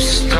Stop.